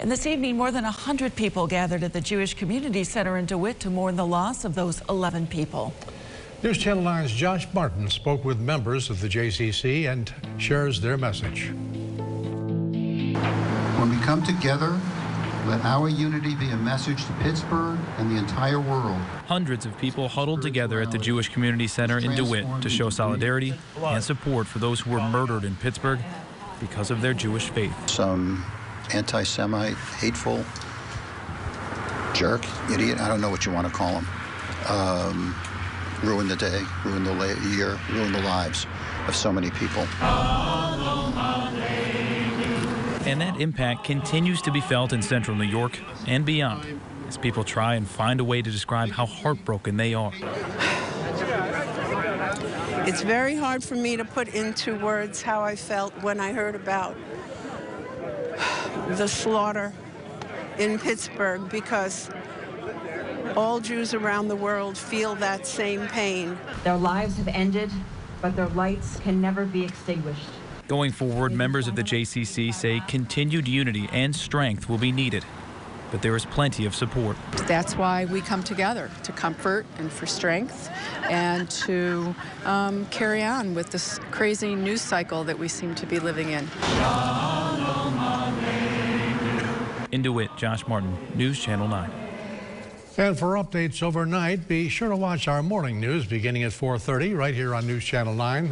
And this evening, more than 100 people gathered at the Jewish Community Center in DeWitt to mourn the loss of those 11 people. News Channel 9's Josh Martin spoke with members of the JCC and shares their message. When we come together, let our unity be a message to Pittsburgh and the entire world. Hundreds of people huddled together at the Jewish Community Center in DeWitt to show solidarity and support for those who were murdered in Pittsburgh because of their Jewish faith. Some anti Semite, hateful jerk, idiot, I don't know what you want to call him, um, ruined the day, ruined the year, ruined the lives of so many people. And that impact continues to be felt in central New York and beyond as people try and find a way to describe how heartbroken they are. It's very hard for me to put into words how I felt when I heard about the slaughter in Pittsburgh because all Jews around the world feel that same pain. Their lives have ended, but their lights can never be extinguished. Going forward, members of the JCC say continued unity and strength will be needed, but there is plenty of support. That's why we come together to comfort and for strength and to um, carry on with this crazy news cycle that we seem to be living in. In DeWitt, Josh Martin, News Channel 9. And for updates overnight, be sure to watch our morning news beginning at 4.30 right here on News Channel 9.